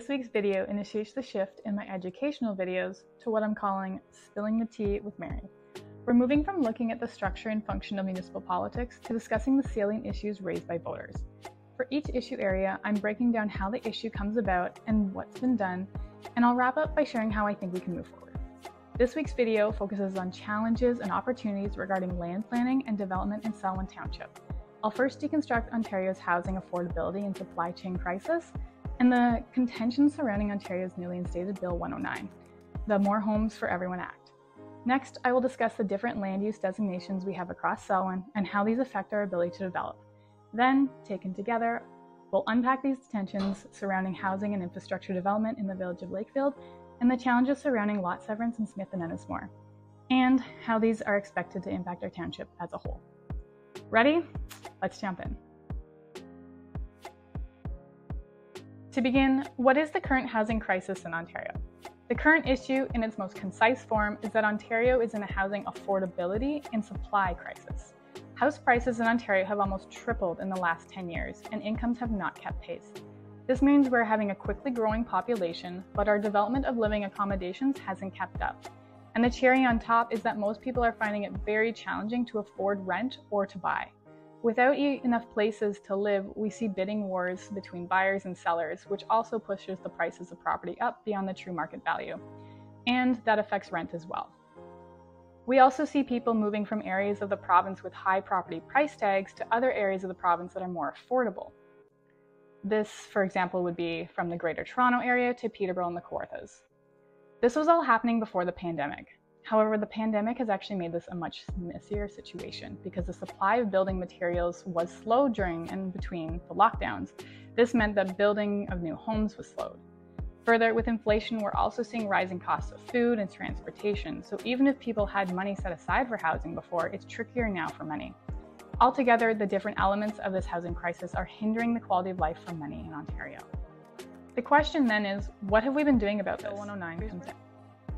This week's video initiates the shift in my educational videos to what I'm calling Spilling the Tea with Mary. We're moving from looking at the structure and function of municipal politics to discussing the salient issues raised by voters. For each issue area, I'm breaking down how the issue comes about and what's been done, and I'll wrap up by sharing how I think we can move forward. This week's video focuses on challenges and opportunities regarding land planning and development in Selwyn Township. I'll first deconstruct Ontario's housing affordability and supply chain crisis, and the contention surrounding Ontario's newly instated Bill 109, the More Homes for Everyone Act. Next, I will discuss the different land use designations we have across Selwyn and how these affect our ability to develop. Then, taken together, we'll unpack these tensions surrounding housing and infrastructure development in the village of Lakefield and the challenges surrounding lot severance in Smith and Ennismore, and how these are expected to impact our township as a whole. Ready? Let's jump in. To begin, what is the current housing crisis in Ontario? The current issue, in its most concise form, is that Ontario is in a housing affordability and supply crisis. House prices in Ontario have almost tripled in the last 10 years, and incomes have not kept pace. This means we're having a quickly growing population, but our development of living accommodations hasn't kept up. And the cherry on top is that most people are finding it very challenging to afford rent or to buy. Without enough places to live, we see bidding wars between buyers and sellers, which also pushes the prices of property up beyond the true market value. And that affects rent as well. We also see people moving from areas of the province with high property price tags to other areas of the province that are more affordable. This, for example, would be from the Greater Toronto area to Peterborough and the Kawarthas. This was all happening before the pandemic, However, the pandemic has actually made this a much messier situation because the supply of building materials was slow during and between the lockdowns. This meant that building of new homes was slowed. Further, with inflation, we're also seeing rising costs of food and transportation. So even if people had money set aside for housing before, it's trickier now for many. Altogether, the different elements of this housing crisis are hindering the quality of life for many in Ontario. The question then is, what have we been doing about this? 109 comes.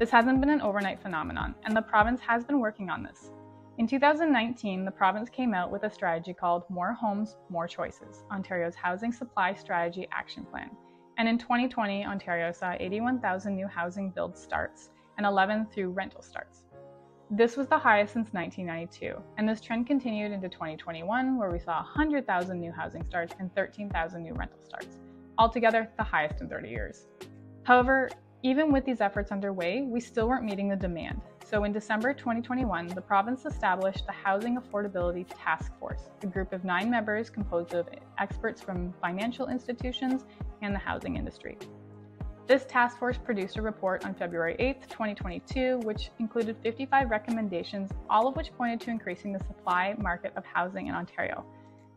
This hasn't been an overnight phenomenon, and the province has been working on this. In 2019, the province came out with a strategy called More Homes, More Choices, Ontario's Housing Supply Strategy Action Plan. And in 2020, Ontario saw 81,000 new housing build starts and 11 through rental starts. This was the highest since 1992, and this trend continued into 2021, where we saw 100,000 new housing starts and 13,000 new rental starts, altogether the highest in 30 years. However, even with these efforts underway, we still weren't meeting the demand. So in December 2021, the province established the Housing Affordability Task Force, a group of nine members composed of experts from financial institutions and the housing industry. This task force produced a report on February 8, 2022, which included 55 recommendations, all of which pointed to increasing the supply market of housing in Ontario.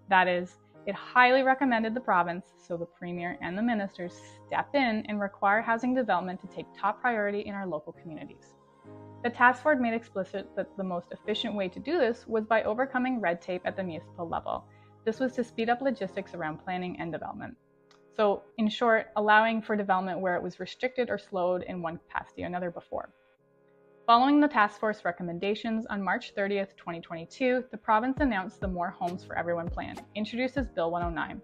That is, it highly recommended the province, so the Premier and the ministers step in and require housing development to take top priority in our local communities. The task force made explicit that the most efficient way to do this was by overcoming red tape at the municipal level. This was to speed up logistics around planning and development. So, in short, allowing for development where it was restricted or slowed in one capacity or another before. Following the task force recommendations, on March 30, 2022, the province announced the More Homes for Everyone plan, introduced as Bill 109,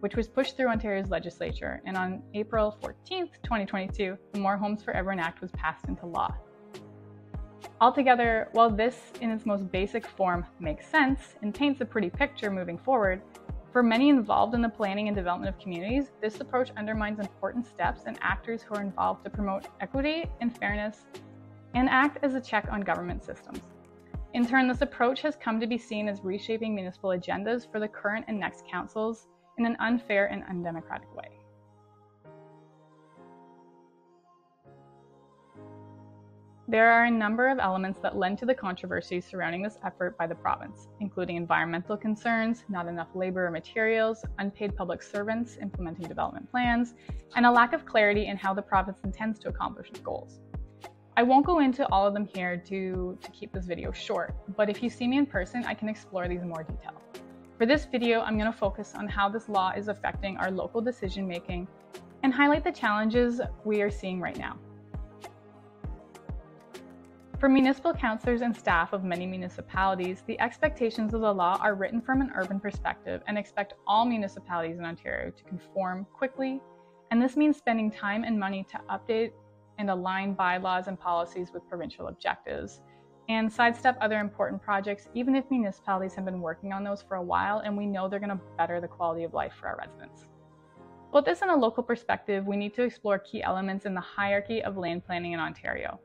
which was pushed through Ontario's legislature, and on April 14, 2022, the More Homes for Everyone Act was passed into law. Altogether, while this in its most basic form makes sense and paints a pretty picture moving forward, for many involved in the planning and development of communities, this approach undermines important steps and actors who are involved to promote equity and fairness and act as a check on government systems. In turn, this approach has come to be seen as reshaping municipal agendas for the current and next councils in an unfair and undemocratic way. There are a number of elements that lend to the controversy surrounding this effort by the province, including environmental concerns, not enough labor or materials, unpaid public servants implementing development plans, and a lack of clarity in how the province intends to accomplish its goals. I won't go into all of them here to, to keep this video short, but if you see me in person, I can explore these in more detail. For this video, I'm going to focus on how this law is affecting our local decision making and highlight the challenges we are seeing right now. For municipal councillors and staff of many municipalities, the expectations of the law are written from an urban perspective and expect all municipalities in Ontario to conform quickly And this means spending time and money to update and align bylaws and policies with provincial objectives and sidestep other important projects, even if municipalities have been working on those for a while and we know they're going to better the quality of life for our residents. Put this in a local perspective, we need to explore key elements in the hierarchy of land planning in Ontario.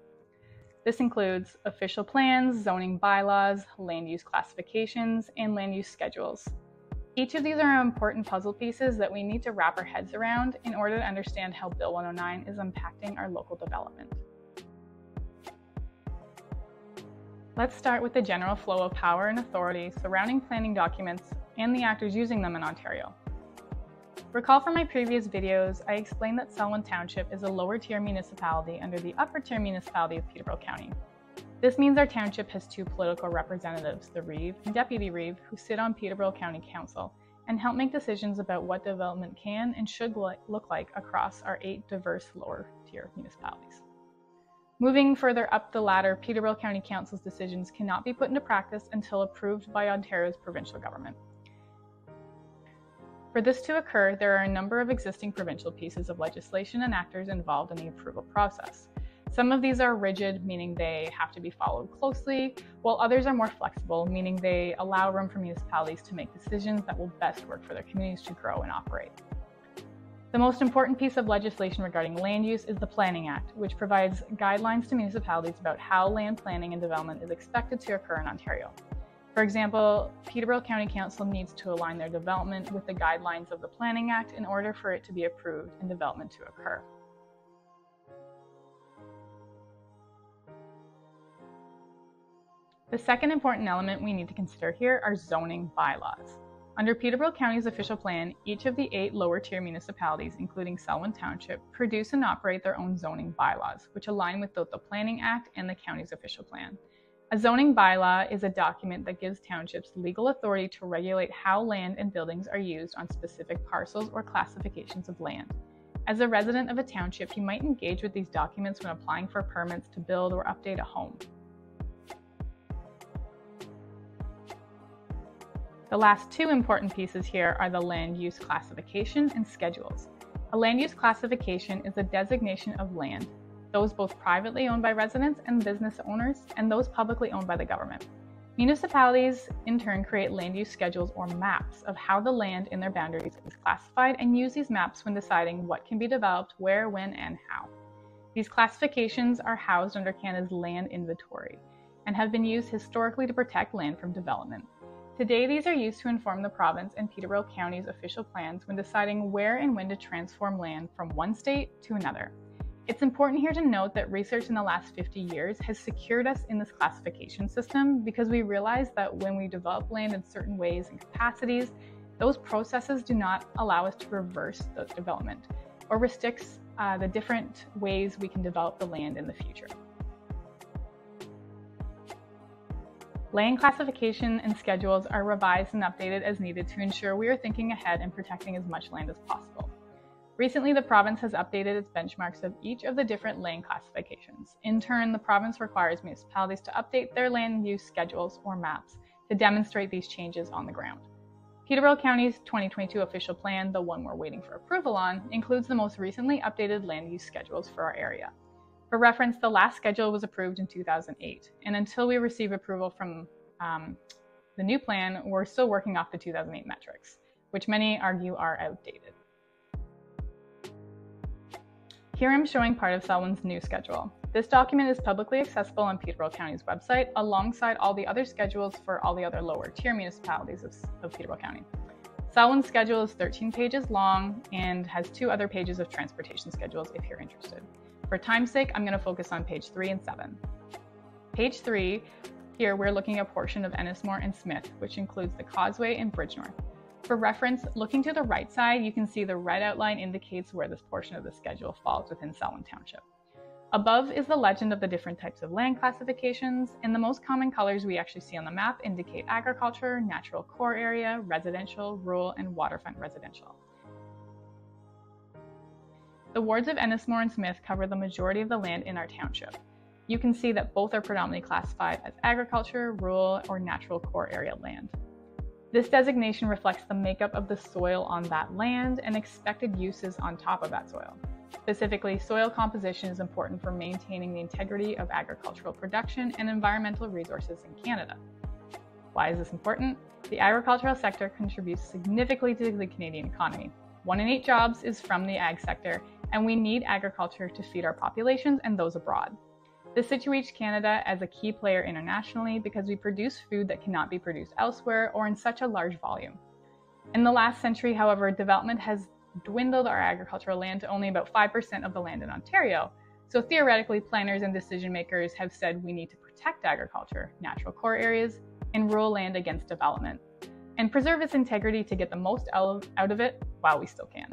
This includes official plans, zoning bylaws, land use classifications, and land use schedules. Each of these are important puzzle pieces that we need to wrap our heads around in order to understand how Bill 109 is impacting our local development. Let's start with the general flow of power and authority surrounding planning documents and the actors using them in Ontario. Recall from my previous videos, I explained that Selwyn Township is a lower tier municipality under the upper tier municipality of Peterborough County. This means our township has two political representatives, the Reeve and Deputy Reeve, who sit on Peterborough County Council and help make decisions about what development can and should look like across our eight diverse lower tier municipalities. Moving further up the ladder, Peterborough County Council's decisions cannot be put into practice until approved by Ontario's provincial government. For this to occur, there are a number of existing provincial pieces of legislation and actors involved in the approval process. Some of these are rigid, meaning they have to be followed closely, while others are more flexible, meaning they allow room for municipalities to make decisions that will best work for their communities to grow and operate. The most important piece of legislation regarding land use is the Planning Act, which provides guidelines to municipalities about how land planning and development is expected to occur in Ontario. For example, Peterborough County Council needs to align their development with the guidelines of the Planning Act in order for it to be approved and development to occur. The second important element we need to consider here are zoning bylaws. Under Peterborough County's official plan, each of the eight lower tier municipalities, including Selwyn Township, produce and operate their own zoning bylaws, which align with both the Planning Act and the county's official plan. A zoning bylaw is a document that gives townships legal authority to regulate how land and buildings are used on specific parcels or classifications of land. As a resident of a township, you might engage with these documents when applying for permits to build or update a home. The last two important pieces here are the land use classification and schedules. A land use classification is a designation of land, those both privately owned by residents and business owners, and those publicly owned by the government. Municipalities, in turn, create land use schedules or maps of how the land in their boundaries is classified and use these maps when deciding what can be developed, where, when, and how. These classifications are housed under Canada's land inventory and have been used historically to protect land from development. Today, these are used to inform the province and Peterborough County's official plans when deciding where and when to transform land from one state to another. It's important here to note that research in the last 50 years has secured us in this classification system because we realize that when we develop land in certain ways and capacities, those processes do not allow us to reverse the development or restricts uh, the different ways we can develop the land in the future. Land classification and schedules are revised and updated as needed to ensure we are thinking ahead and protecting as much land as possible. Recently, the province has updated its benchmarks of each of the different land classifications. In turn, the province requires municipalities to update their land use schedules or maps to demonstrate these changes on the ground. Peterborough County's 2022 official plan, the one we're waiting for approval on, includes the most recently updated land use schedules for our area. For reference, the last schedule was approved in 2008, and until we receive approval from um, the new plan, we're still working off the 2008 metrics, which many argue are outdated. Here I'm showing part of Selwyn's new schedule. This document is publicly accessible on Peterborough County's website alongside all the other schedules for all the other lower tier municipalities of, of Peterborough County. Selwyn's schedule is 13 pages long and has two other pages of transportation schedules if you're interested. For time's sake, I'm going to focus on page 3 and 7. Page 3, here we're looking at a portion of Ennismore and Smith, which includes the Causeway and Bridgenorth. For reference, looking to the right side, you can see the red outline indicates where this portion of the schedule falls within Selwyn Township. Above is the legend of the different types of land classifications, and the most common colors we actually see on the map indicate agriculture, natural core area, residential, rural, and waterfront residential. The wards of Ennismore and Smith cover the majority of the land in our township. You can see that both are predominantly classified as agriculture, rural, or natural core area land. This designation reflects the makeup of the soil on that land and expected uses on top of that soil. Specifically, soil composition is important for maintaining the integrity of agricultural production and environmental resources in Canada. Why is this important? The agricultural sector contributes significantly to the Canadian economy. One in eight jobs is from the ag sector, and we need agriculture to feed our populations and those abroad. This situates Canada as a key player internationally because we produce food that cannot be produced elsewhere or in such a large volume. In the last century, however, development has dwindled our agricultural land to only about 5% of the land in Ontario. So theoretically, planners and decision makers have said we need to protect agriculture, natural core areas, and rural land against development, and preserve its integrity to get the most out of it while we still can.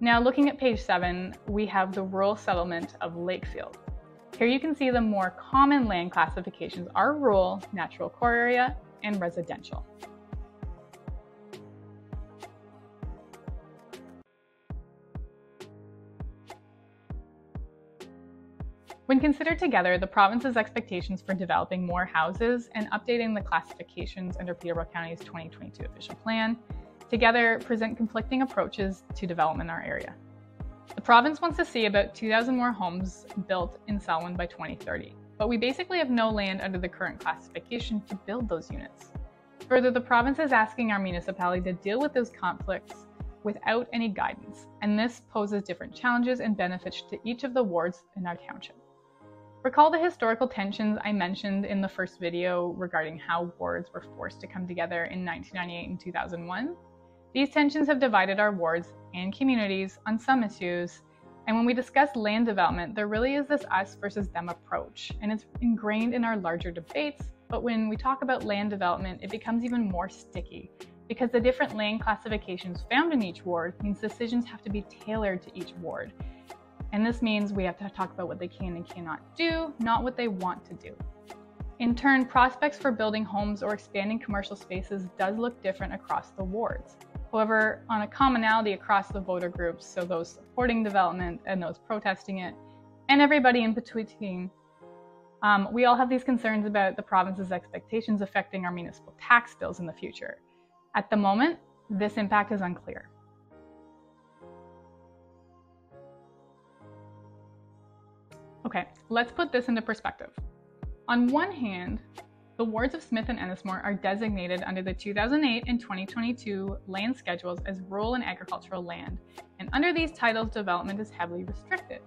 Now, looking at page 7, we have the rural settlement of Lakefield. Here you can see the more common land classifications are rural, natural core area, and residential. When considered together, the province's expectations for developing more houses and updating the classifications under Peterborough County's 2022 official plan together present conflicting approaches to development in our area. The province wants to see about 2,000 more homes built in Selwyn by 2030, but we basically have no land under the current classification to build those units. Further, the province is asking our municipality to deal with those conflicts without any guidance, and this poses different challenges and benefits to each of the wards in our township. Recall the historical tensions I mentioned in the first video regarding how wards were forced to come together in 1998 and 2001? These tensions have divided our wards and communities on some issues, and when we discuss land development, there really is this us versus them approach, and it's ingrained in our larger debates. But when we talk about land development, it becomes even more sticky because the different land classifications found in each ward means decisions have to be tailored to each ward. And this means we have to talk about what they can and cannot do, not what they want to do. In turn, prospects for building homes or expanding commercial spaces does look different across the wards. However, on a commonality across the voter groups, so those supporting development and those protesting it, and everybody in between, um, we all have these concerns about the province's expectations affecting our municipal tax bills in the future. At the moment, this impact is unclear. Okay, let's put this into perspective. On one hand, the wards of Smith and Ennismore are designated under the 2008 and 2022 land schedules as rural and agricultural land, and under these titles, development is heavily restricted.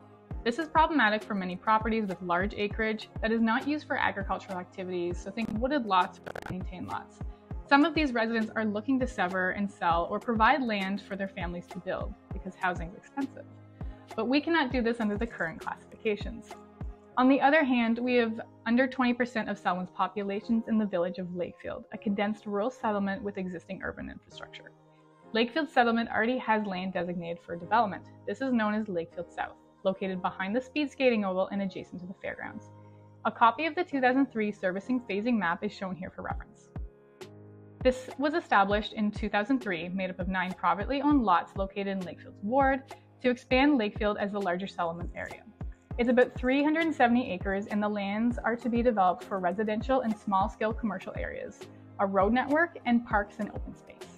This is problematic for many properties with large acreage that is not used for agricultural activities, so think wooded lots or maintained lots. Some of these residents are looking to sever and sell or provide land for their families to build because housing is expensive but we cannot do this under the current classifications. On the other hand, we have under 20% of Selwyn's populations in the village of Lakefield, a condensed rural settlement with existing urban infrastructure. Lakefield settlement already has land designated for development. This is known as Lakefield South, located behind the speed skating oval and adjacent to the fairgrounds. A copy of the 2003 servicing phasing map is shown here for reference. This was established in 2003, made up of nine privately owned lots located in Lakefield's ward, to expand Lakefield as the larger settlement area. It's about 370 acres, and the lands are to be developed for residential and small scale commercial areas, a road network, and parks and open space.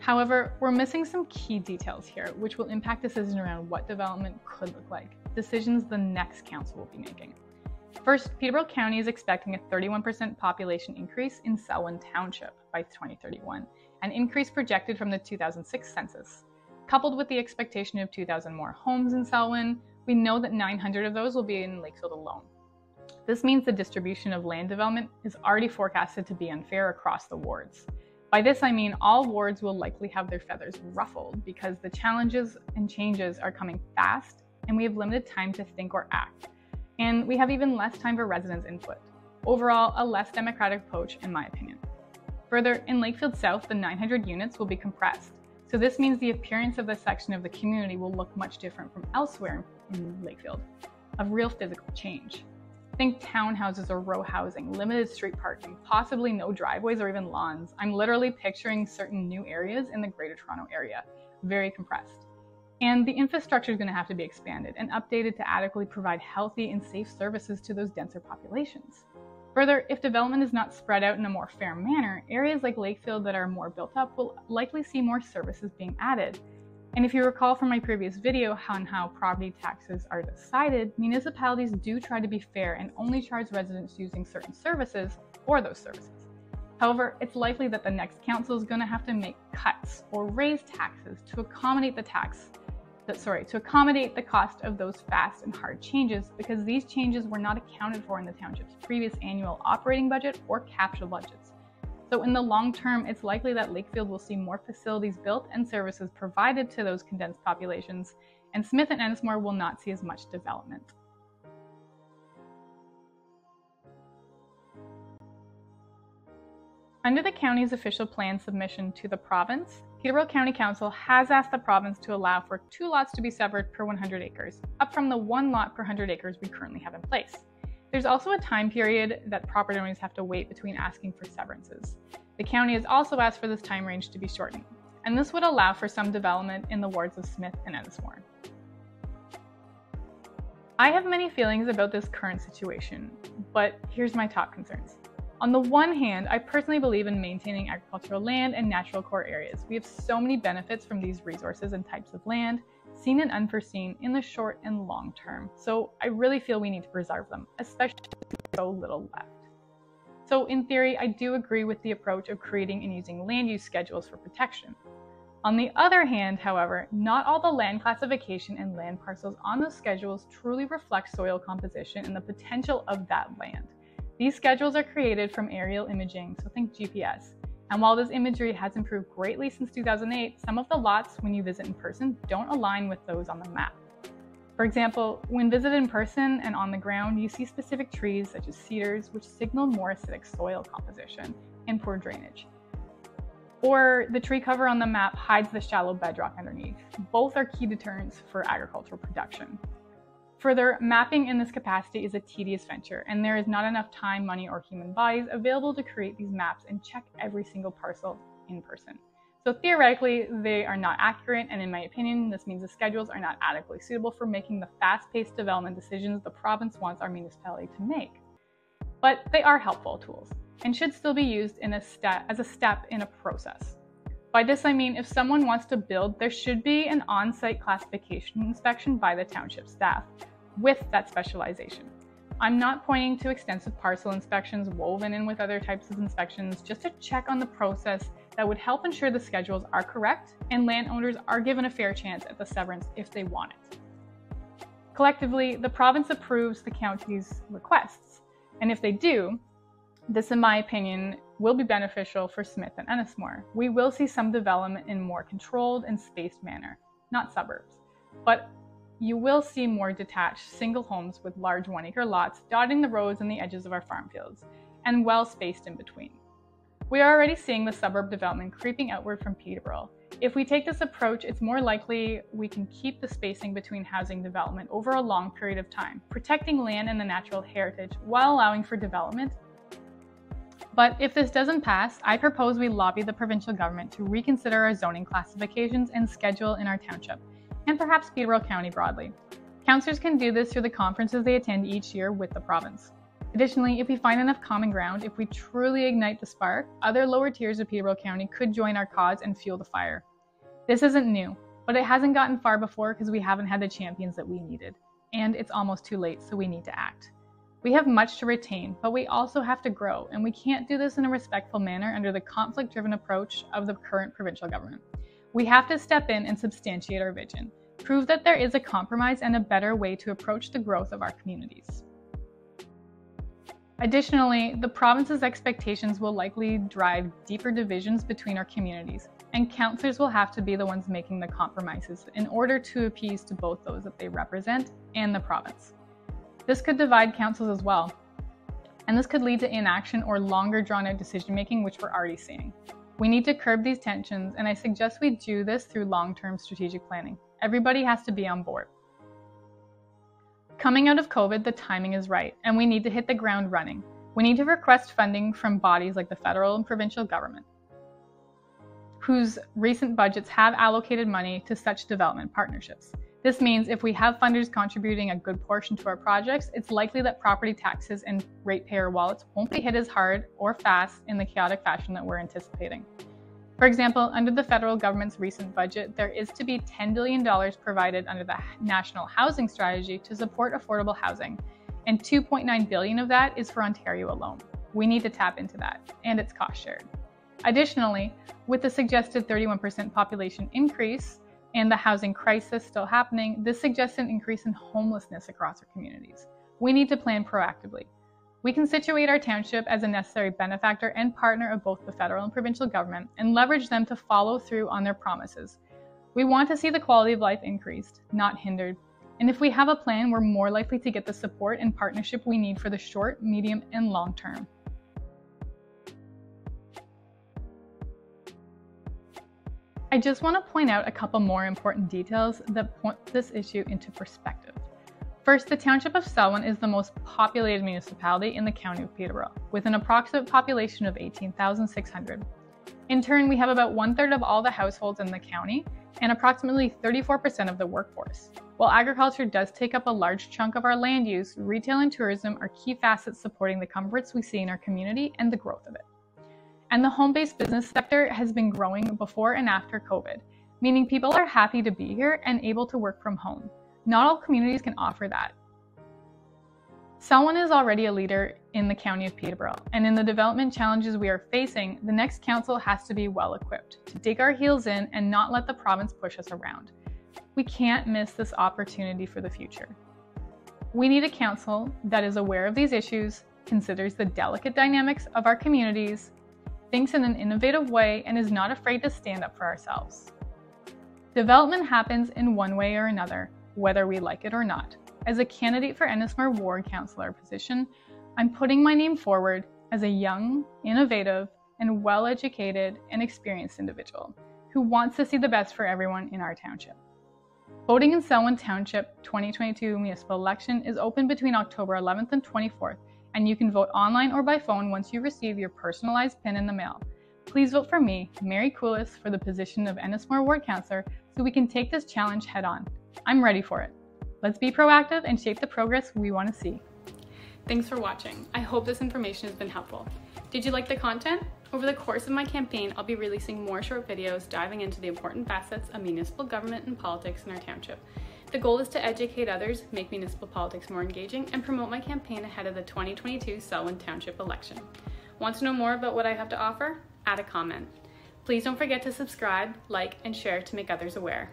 However, we're missing some key details here, which will impact decisions around what development could look like, decisions the next council will be making. First, Peterborough County is expecting a 31% population increase in Selwyn Township by 2031, an increase projected from the 2006 census. Coupled with the expectation of 2,000 more homes in Selwyn, we know that 900 of those will be in Lakefield alone. This means the distribution of land development is already forecasted to be unfair across the wards. By this I mean all wards will likely have their feathers ruffled because the challenges and changes are coming fast and we have limited time to think or act. And we have even less time for residents' input. Overall, a less democratic approach in my opinion. Further, in Lakefield South, the 900 units will be compressed so this means the appearance of this section of the community will look much different from elsewhere in Lakefield, of real physical change. Think townhouses or row housing, limited street parking, possibly no driveways or even lawns. I'm literally picturing certain new areas in the Greater Toronto area, very compressed. And the infrastructure is going to have to be expanded and updated to adequately provide healthy and safe services to those denser populations. Further, if development is not spread out in a more fair manner, areas like Lakefield that are more built up will likely see more services being added. And if you recall from my previous video on how property taxes are decided, municipalities do try to be fair and only charge residents using certain services for those services. However, it's likely that the next council is going to have to make cuts or raise taxes to accommodate the tax sorry, to accommodate the cost of those fast and hard changes because these changes were not accounted for in the township's previous annual operating budget or capital budgets. So in the long term, it's likely that Lakefield will see more facilities built and services provided to those condensed populations, and Smith and Ennismore will not see as much development. Under the county's official plan submission to the province, Peterborough County Council has asked the province to allow for two lots to be severed per 100 acres, up from the one lot per 100 acres we currently have in place. There's also a time period that property owners have to wait between asking for severances. The county has also asked for this time range to be shortened, and this would allow for some development in the wards of Smith and Ennismore. I have many feelings about this current situation, but here's my top concerns. On the one hand, I personally believe in maintaining agricultural land and natural core areas. We have so many benefits from these resources and types of land, seen and unforeseen in the short and long term. So I really feel we need to preserve them, especially so little left. So in theory, I do agree with the approach of creating and using land use schedules for protection. On the other hand, however, not all the land classification and land parcels on those schedules truly reflect soil composition and the potential of that land. These schedules are created from aerial imaging, so think GPS. And while this imagery has improved greatly since 2008, some of the lots, when you visit in person, don't align with those on the map. For example, when visited in person and on the ground, you see specific trees such as cedars, which signal more acidic soil composition and poor drainage. Or the tree cover on the map hides the shallow bedrock underneath. Both are key deterrents for agricultural production. Further, mapping in this capacity is a tedious venture, and there is not enough time, money, or human bodies available to create these maps and check every single parcel in person. So theoretically, they are not accurate, and in my opinion, this means the schedules are not adequately suitable for making the fast-paced development decisions the province wants our municipality to make. But they are helpful tools, and should still be used a as a step in a process. By this I mean if someone wants to build, there should be an on-site classification inspection by the township staff with that specialization. I'm not pointing to extensive parcel inspections woven in with other types of inspections, just to check on the process that would help ensure the schedules are correct and landowners are given a fair chance at the severance if they want it. Collectively, the province approves the county's requests, and if they do, this, in my opinion, will be beneficial for Smith and Ennismore. We will see some development in more controlled and spaced manner, not suburbs, but you will see more detached single homes with large one acre lots dotting the roads and the edges of our farm fields, and well spaced in between. We are already seeing the suburb development creeping outward from Peterborough. If we take this approach, it's more likely we can keep the spacing between housing development over a long period of time, protecting land and the natural heritage while allowing for development but if this doesn't pass, I propose we lobby the provincial government to reconsider our zoning classifications and schedule in our township, and perhaps Peterborough County broadly. Councillors can do this through the conferences they attend each year with the province. Additionally, if we find enough common ground, if we truly ignite the spark, other lower tiers of Peterborough County could join our cause and fuel the fire. This isn't new, but it hasn't gotten far before because we haven't had the champions that we needed. And it's almost too late, so we need to act. We have much to retain, but we also have to grow, and we can't do this in a respectful manner under the conflict driven approach of the current provincial government. We have to step in and substantiate our vision, prove that there is a compromise and a better way to approach the growth of our communities. Additionally, the province's expectations will likely drive deeper divisions between our communities, and councillors will have to be the ones making the compromises in order to appease to both those that they represent and the province. This could divide councils as well. And this could lead to inaction or longer drawn out decision making, which we're already seeing. We need to curb these tensions, and I suggest we do this through long term strategic planning. Everybody has to be on board. Coming out of COVID, the timing is right, and we need to hit the ground running. We need to request funding from bodies like the federal and provincial government, whose recent budgets have allocated money to such development partnerships. This means if we have funders contributing a good portion to our projects, it's likely that property taxes and ratepayer wallets won't be hit as hard or fast in the chaotic fashion that we're anticipating. For example, under the federal government's recent budget, there is to be $10 billion provided under the National Housing Strategy to support affordable housing, and 2.9 billion of that is for Ontario alone. We need to tap into that, and it's cost shared. Additionally, with the suggested 31% population increase and the housing crisis still happening, this suggests an increase in homelessness across our communities. We need to plan proactively. We can situate our township as a necessary benefactor and partner of both the federal and provincial government and leverage them to follow through on their promises. We want to see the quality of life increased, not hindered. And if we have a plan, we're more likely to get the support and partnership we need for the short, medium, and long term. I just want to point out a couple more important details that point this issue into perspective. First, the township of Selwyn is the most populated municipality in the county of Peterborough, with an approximate population of 18,600. In turn, we have about one third of all the households in the county and approximately 34% of the workforce. While agriculture does take up a large chunk of our land use, retail and tourism are key facets supporting the comforts we see in our community and the growth of it. And the home based business sector has been growing before and after COVID, meaning people are happy to be here and able to work from home. Not all communities can offer that. Selwyn is already a leader in the County of Peterborough, and in the development challenges we are facing, the next council has to be well equipped to dig our heels in and not let the province push us around. We can't miss this opportunity for the future. We need a council that is aware of these issues, considers the delicate dynamics of our communities, thinks in an innovative way, and is not afraid to stand up for ourselves. Development happens in one way or another, whether we like it or not. As a candidate for Ennismore Ward Councillor position, I'm putting my name forward as a young, innovative, and well educated and experienced individual who wants to see the best for everyone in our township. Voting in Selwyn Township 2022 municipal election is open between October 11th and 24th, and you can vote online or by phone once you receive your personalized pin in the mail. Please vote for me, Mary Coulas, for the position of Ennismore Ward Councillor so we can take this challenge head on. I'm ready for it. Let's be proactive and shape the progress we want to see. Thanks for watching. I hope this information has been helpful. Did you like the content? Over the course of my campaign, I'll be releasing more short videos diving into the important facets of municipal government and politics in our township. The goal is to educate others, make municipal politics more engaging, and promote my campaign ahead of the 2022 Selwyn Township election. Want to know more about what I have to offer? Add a comment. Please don't forget to subscribe, like, and share to make others aware.